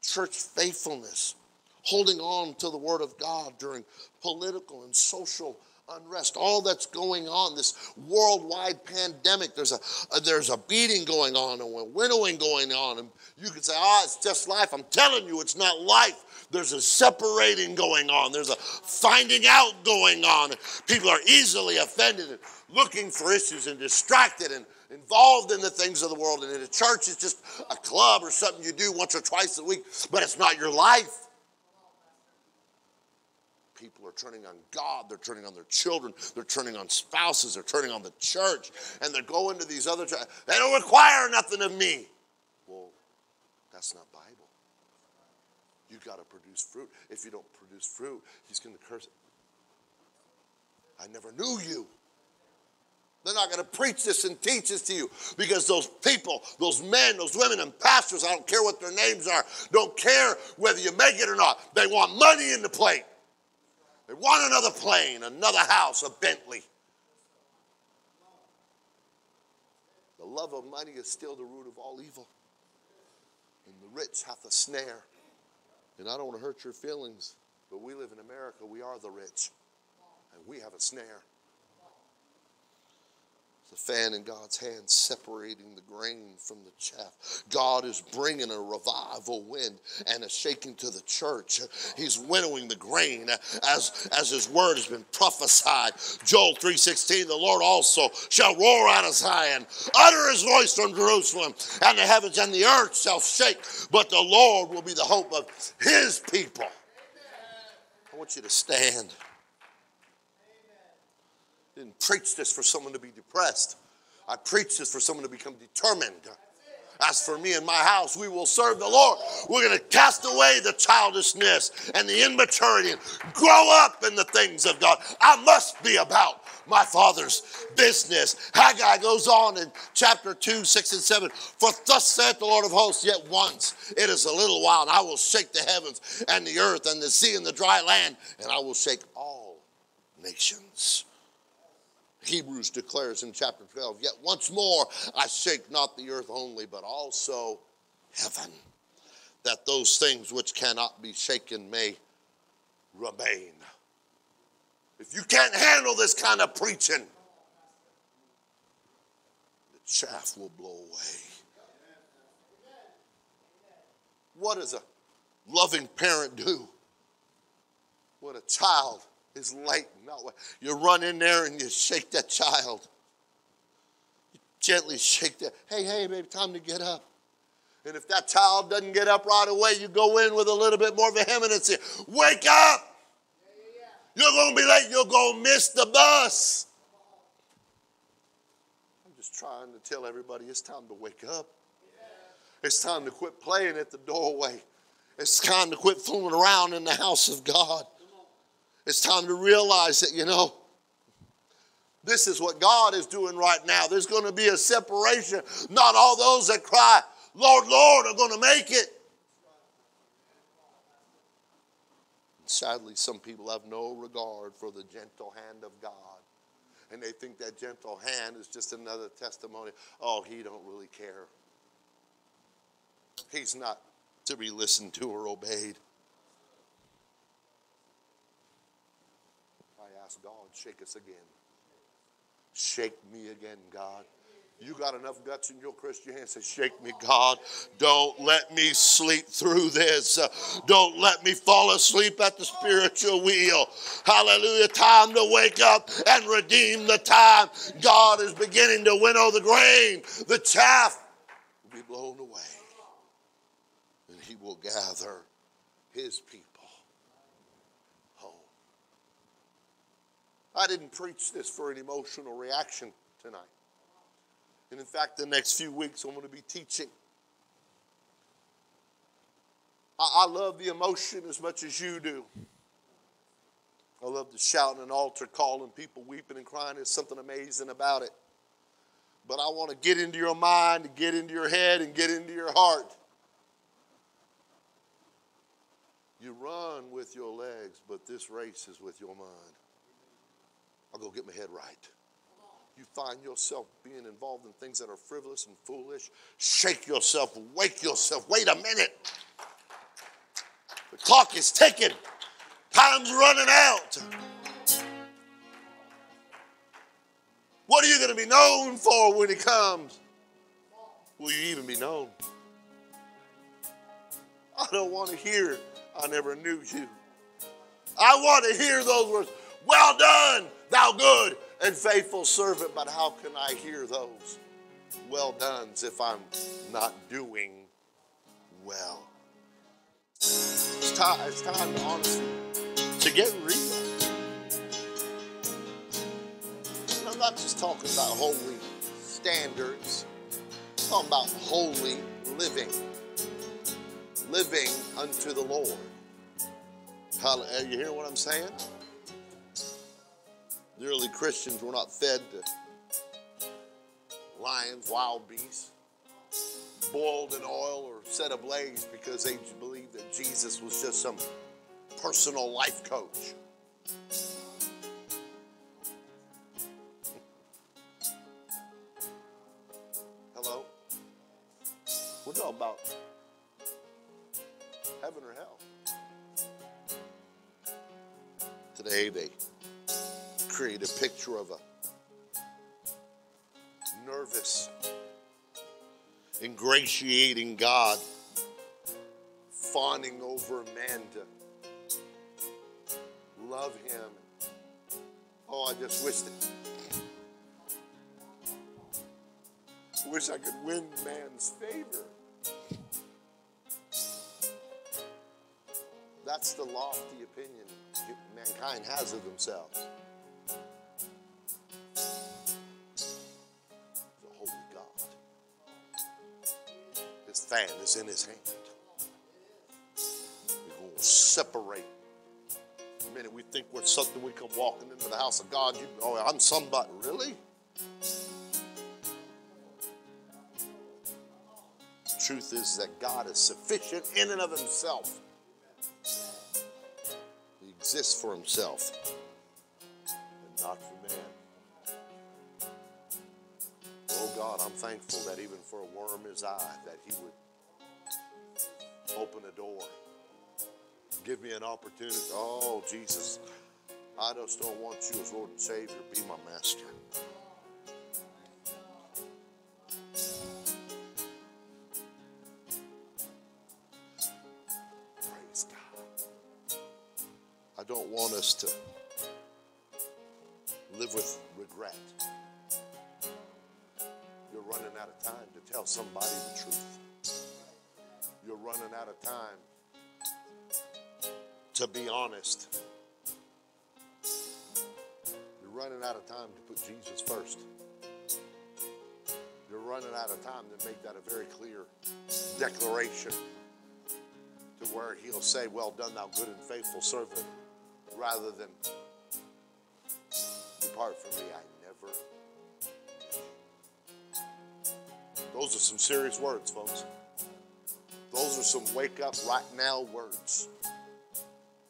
church faithfulness, holding on to the word of God during political and social unrest, all that's going on, this worldwide pandemic. There's a, a, there's a beating going on and a winnowing going on, and you could say, "Ah, oh, it's just life." I'm telling you, it's not life. There's a separating going on. There's a finding out going on. People are easily offended and looking for issues and distracted and involved in the things of the world. And the church is just a club or something you do once or twice a week, but it's not your life. Turning on God, they're turning on their children, they're turning on spouses, they're turning on the church, and they're going to these other churches. They don't require nothing of me. Well, that's not Bible. You've got to produce fruit. If you don't produce fruit, he's going to curse it. I never knew you. They're not going to preach this and teach this to you because those people, those men, those women, and pastors, I don't care what their names are, don't care whether you make it or not. They want money in the plate. They want another plane, another house, a Bentley. The love of money is still the root of all evil. And the rich hath a snare. And I don't want to hurt your feelings, but we live in America. We are the rich. And we have a snare the fan in God's hand, separating the grain from the chaff. God is bringing a revival wind and a shaking to the church. He's winnowing the grain as, as his word has been prophesied. Joel 3.16, the Lord also shall roar out of Zion, utter his voice from Jerusalem, and the heavens and the earth shall shake, but the Lord will be the hope of his people. I want you to stand didn't preach this for someone to be depressed. I preach this for someone to become determined. As for me and my house, we will serve the Lord. We're going to cast away the childishness and the immaturity and grow up in the things of God. I must be about my Father's business. Haggai goes on in chapter 2, 6, and 7 For thus saith the Lord of hosts, yet once it is a little while, and I will shake the heavens and the earth and the sea and the dry land, and I will shake all nations. Hebrews declares in chapter 12, Yet once more I shake not the earth only, but also heaven, that those things which cannot be shaken may remain. If you can't handle this kind of preaching, the chaff will blow away. What does a loving parent do when a child is. Not you run in there and you shake that child. You gently shake that. Hey, hey, baby, time to get up. And if that child doesn't get up right away, you go in with a little bit more vehemence. Wake up! You're going to be late. You're going to miss the bus. I'm just trying to tell everybody it's time to wake up. It's time to quit playing at the doorway. It's time to quit fooling around in the house of God. It's time to realize that, you know, this is what God is doing right now. There's going to be a separation. Not all those that cry, Lord, Lord, are going to make it. Sadly, some people have no regard for the gentle hand of God. And they think that gentle hand is just another testimony. Oh, he don't really care. He's not to be listened to or obeyed. Ask God, shake us again. Shake me again, God. You got enough guts in your Christian hands to shake me, God. Don't let me sleep through this. Don't let me fall asleep at the spiritual wheel. Hallelujah. Time to wake up and redeem the time. God is beginning to winnow the grain. The chaff will be blown away. And he will gather his people I didn't preach this for an emotional reaction tonight. And in fact, the next few weeks I'm going to be teaching. I, I love the emotion as much as you do. I love the shouting and altar call and people weeping and crying. There's something amazing about it. But I want to get into your mind, get into your head, and get into your heart. You run with your legs, but this race is with your mind. I'll go get my head right. You find yourself being involved in things that are frivolous and foolish, shake yourself, wake yourself. Wait a minute. The clock is ticking. Time's running out. What are you going to be known for when he comes? Will you even be known? I don't want to hear, I never knew you. I want to hear those words, well done, thou good and faithful servant. But how can I hear those well done's if I'm not doing well? It's time, it's time to honestly to get real. And I'm not just talking about holy standards. I'm talking about holy living. Living unto the Lord. You hearing what I'm saying? The early Christians were not fed to lions, wild beasts, boiled in oil or set ablaze because they believed that Jesus was just some personal life coach. Hello? We're talking about heaven or hell. Today they create a picture of a nervous, ingratiating God fawning over man to love him. Oh, I just wish that. Wish I could win man's favor. That's the lofty opinion mankind has of themselves. Fan is in his hand. We're going to separate the minute we think we're something, we come walking into the house of God. You, oh, I'm somebody. Really? The truth is that God is sufficient in and of himself. He exists for himself and not for man. I'm thankful that even for a worm his eye, that he would open a door give me an opportunity. Oh, Jesus, I just don't want you as Lord and Savior. Be my master. Praise God. I don't want us to live with regret. Running out of time to tell somebody the truth. You're running out of time to be honest. You're running out of time to put Jesus first. You're running out of time to make that a very clear declaration to where he'll say, Well done, thou good and faithful servant, rather than depart from me, I never. Those are some serious words, folks. Those are some wake up right now words.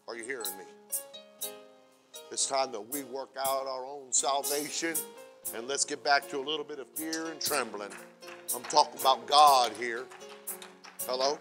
Are you hearing me? It's time that we work out our own salvation and let's get back to a little bit of fear and trembling. I'm talking about God here. Hello?